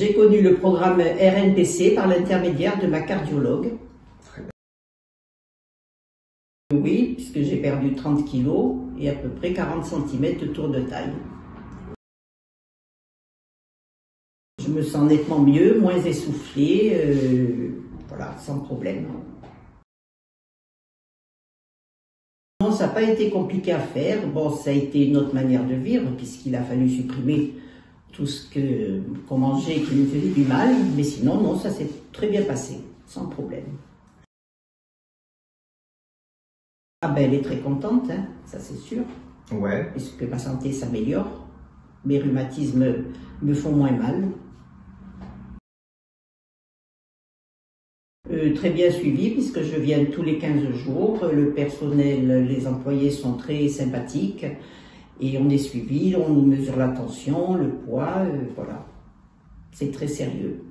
J'ai connu le programme RNPC par l'intermédiaire de ma cardiologue. Oui, puisque j'ai perdu 30 kilos et à peu près 40 cm de tour de taille. Je me sens nettement mieux, moins essoufflée, euh, voilà, sans problème. Non, ça n'a pas été compliqué à faire. Bon, ça a été une autre manière de vivre, puisqu'il a fallu supprimer tout ce que qu'on mangeait qui nous faisait du mal. Mais sinon, non, ça s'est très bien passé, sans problème. Ah ben, elle est très contente, hein, ça c'est sûr. Ouais. Puisque ma santé s'améliore? Mes rhumatismes me font moins mal. Euh, très bien suivi puisque je viens tous les 15 jours. Le personnel, les employés sont très sympathiques et on est suivi, on nous mesure la tension, le poids, euh, voilà. C'est très sérieux.